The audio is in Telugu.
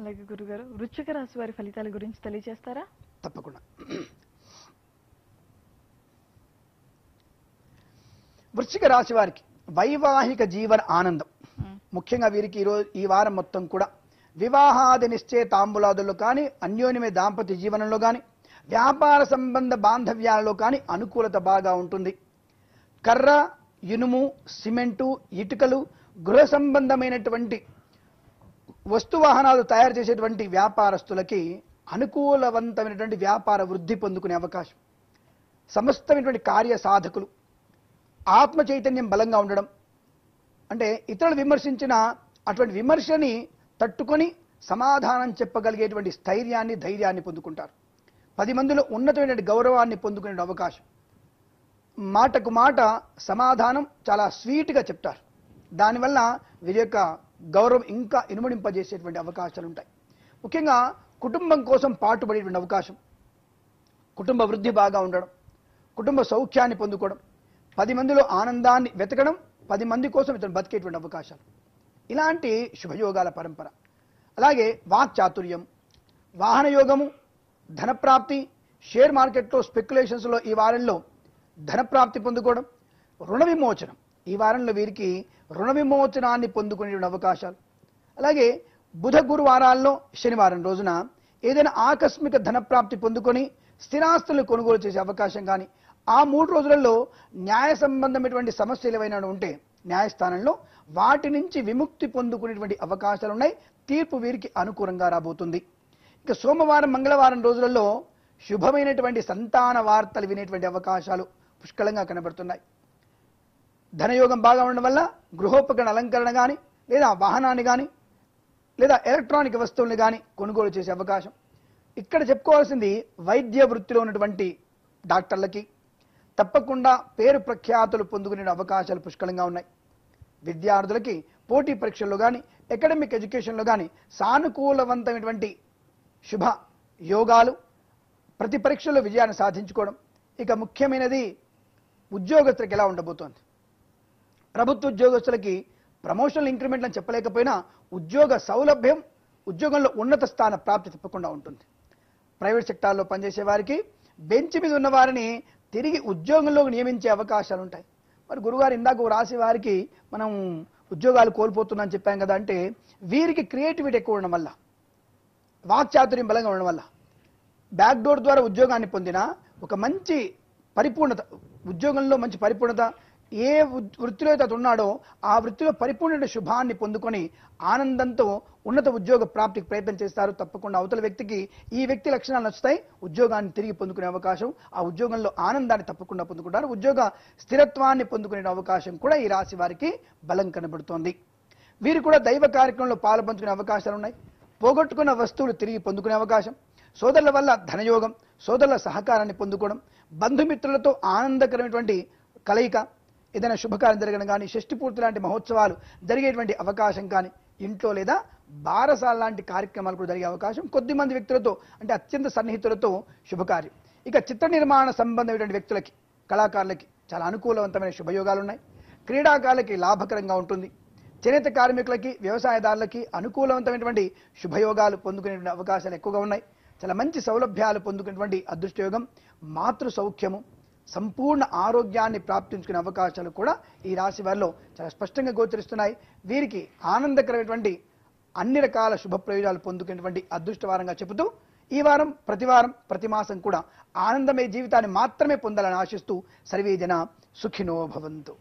అలాగే గురుగారు వృశ్చిక రాశి వారి ఫలితాల గురించి తెలియజేస్తారా? తప్పకుండా. వృశ్చిక రాశి వారికి వైవాహిక జీవన ఆనందం. ముఖ్యంగా వీరికి ఈరోజు ఈ వారం మొత్తం కూడా వివాహాది నిశ్చయ తాంబులాదుల్లో కానీ అన్యోన్యమే దాంపత్య జీవనంలో కానీ వ్యాపార సంబంధ బాంధవ్యాలలో కానీ అనుకూలత బాగా ఉంటుంది. కర్ర ఇనుము సిమెంటు ఇటుకలు గృహ సంబంధమైనటువంటి వస్తు వాహనాలు తయారు చేసేటువంటి వ్యాపారస్తులకి అనుకూలవంతమైనటువంటి వ్యాపార వృద్ధి పొందుకునే అవకాశం. సమస్తమైనటువంటి కార్య సాధకులు ఆత్మ చైతన్యం బలంగా ఉండడం. అంటే ఇతరులు విమర్శించిన అటువంటి విమర్శని తట్టుకొని సమాధానం చెప్పగలిగేటువంటి స్థైర్యాన్ని ధైర్యాన్ని పొందుకుంటారు. పది మందిలో ఉన్నతమైన గౌరవాన్ని పొందుకునే అవకాశం. మాటకు మాట సమాధానం చాలా స్వీట్గా చెప్తారు. దానివల్ల వీరి యొక్క గౌరవం ఇంకా ఇనుమడింపజేసేటువంటి అవకాశాలు ఉంటాయి ముఖ్యంగా కుటుంబం కోసం పాటుపడేటువంటి అవకాశం. కుటుంబ వృద్ధి బాగా ఉండడం కుటుంబ సౌఖ్యాన్ని పొందుకోవడం పది మందిలో ఆనందాన్ని వెతకడం పది మంది కోసం ఇతను బతికేటువంటి అవకాశాలు. ఇలాంటి శుభయోగాల పరంపర. అలాగే వాక్చాతుర్యం వాహన యోగము ధనప్రాప్తి షేర్ మార్కెట్లో స్పెక్యులేషన్స్లో ఈ వారంలో ధనప్రాప్తి పొందుకోవడం రుణ విమోచనం ఈ వారంలో వీరికి రుణ విమోచనాన్ని పొందుకునే అవకాశాలు. అలాగే బుధ గురువారాల్లో శనివారం రోజున ఏదైనా ఆకస్మిక ధనప్రాప్తి పొందుకొని స్థిరాస్తులను కొనుగోలు చేసే అవకాశం కానీ ఆ మూడు రోజులలో న్యాయ సంబంధమైనటువంటి సమస్యలు ఏవైనా ఉంటే న్యాయస్థానంలో వాటి నుంచి విముక్తి పొందుకునేటువంటి అవకాశాలు ఉన్నాయి. తీర్పు వీరికి అనుకూలంగా రాబోతుంది. ఇక సోమవారం మంగళవారం రోజులలో శుభమైనటువంటి సంతాన వార్తలు వినేటువంటి అవకాశాలు పుష్కలంగా కనబడుతున్నాయి. ధనయోగం బాగా ఉండడం వల్ల గృహోపకరణ అలంకరణ కానీ లేదా వాహనాన్ని కానీ లేదా ఎలక్ట్రానిక్ వస్తువుల్ని కానీ కొనుగోలు చేసే అవకాశం. ఇక్కడ చెప్పుకోవాల్సింది వైద్య వృత్తిలో ఉన్నటువంటి డాక్టర్లకి. తప్పకుండా పేరు ప్రఖ్యాతులు పొందుకునే అవకాశాలు పుష్కలంగా ఉన్నాయి. విద్యార్థులకి పోటీ పరీక్షల్లో కానీ అకాడమిక్ ఎడ్యుకేషన్లో కానీ సానుకూలవంతమైనటువంటి శుభ యోగాలు ప్రతి పరీక్షలో విజయాన్ని సాధించుకోవడం. ఇక ముఖ్యమైనది ఉద్యోగస్తులకు ఎలా ఉండబోతోంది? ప్రభుత్వ ఉద్యోగస్తులకి ప్రమోషనల్ ఇంక్రిమెంట్ అని చెప్పలేకపోయినా ఉద్యోగ సౌలభ్యం ఉద్యోగంలో ఉన్నత స్థాన ప్రాప్తి తప్పకుండా ఉంటుంది. ప్రైవేట్ సెక్టార్లో పనిచేసే వారికి బెంచ్ మీద ఉన్న వారిని తిరిగి ఉద్యోగంలోకి నియమించే అవకాశాలు ఉంటాయి. మరి గురుగారు ఇందాక రాసి వారికి మనం ఉద్యోగాలు కోల్పోతున్నాం చెప్పాం కదా అంటే వీరికి క్రియేటివిటీ ఎక్కువ ఉండడం వల్ల వాక్చాతుర్యం బలంగా ఉండడం వల్ల బ్యాక్ డోర్ ద్వారా ఉద్యోగాన్ని పొందిన ఒక మంచి పరిపూర్ణత ఉద్యోగంలో మంచి పరిపూర్ణత ఏ వృ- వృత్తిలో అయితే ఉన్నాడో ఆ వృత్తిలో పరిపూర్ణ శుభాన్ని పొందుకొని ఆనందంతో ఉన్నత ఉద్యోగ ప్రాప్తికి ప్రయత్నం చేస్తారు. తప్పకుండా అవతల వ్యక్తికి ఈ వ్యక్తి లక్షణాలు నచ్చుతాయి. ఉద్యోగాన్ని తిరిగి పొందుకునే అవకాశం ఆ ఉద్యోగంలో ఆనందాన్ని తప్పకుండా పొందుకుంటారు. ఉద్యోగ స్థిరత్వాన్ని పొందుకునే అవకాశం కూడా ఈ రాశి వారికి బలం కనబడుతోంది. వీరు కూడా దైవ కార్యక్రమంలో పాల్పంచుకునే అవకాశాలు ఉన్నాయి. పోగొట్టుకున్న వస్తువులు తిరిగి పొందుకునే అవకాశం సోదరుల వల్ల ధనయోగం సోదరుల సహకారాన్ని పొందుకోవడం బంధుమిత్రులతో ఆనందకరమైనటువంటి కలయిక ఏదైనా శుభకార్యం జరగడం కానీ షష్ఠి పూర్తి లాంటి మహోత్సవాలు జరిగేటువంటి అవకాశం కానీ ఇంట్లో లేదా బారసాల లాంటి కార్యక్రమాలు కూడా జరిగే అవకాశం కొద్ది మంది వ్యక్తులతో అంటే అత్యంత సన్నిహితులతో శుభకార్యం. ఇక చిత్ర నిర్మాణ సంబంధమైనటువంటి వ్యక్తులకి కళాకారులకి చాలా అనుకూలవంతమైన శుభయోగాలు ఉన్నాయి క్రీడాకారులకి లాభకరంగా ఉంటుంది. చేనేత కార్మికులకి వ్యవసాయదారులకి అనుకూలవంతమైనటువంటి శుభయోగాలు పొందుకునేటువంటి అవకాశాలు ఎక్కువగా ఉన్నాయి. చాలా మంచి సౌలభ్యాలు పొందుకునేటువంటి అదృష్టయోగం మాతృ సౌఖ్యము సంపూర్ణ ఆరోగ్యాన్ని ప్రాప్తించుకునే అవకాశాలు కూడా ఈ రాశి వారిలో చాలా స్పష్టంగా గోచరిస్తున్నాయి. వీరికి ఆనందకరమైనటువంటి అన్ని రకాల శుభ ప్రయోజనాలు పొందుకునేటువంటి అదృష్టవారంగా చెబుతూ ఈ వారం ప్రతి వారం ప్రతి మాసం కూడా ఆనందమయ జీవితాన్ని మాత్రమే పొందాలని ఆశిస్తూ సర్వే జన సుఖినో భవంతు.